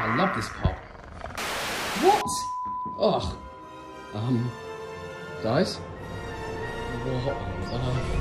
I love this pop. What? Ugh. Um, guys? What on?